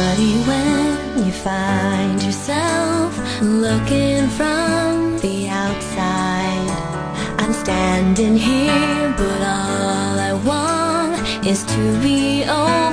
funny when you find yourself looking from the outside. I'm standing here, but all I want is to be old.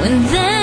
when then